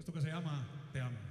Esto que se llama Te amo.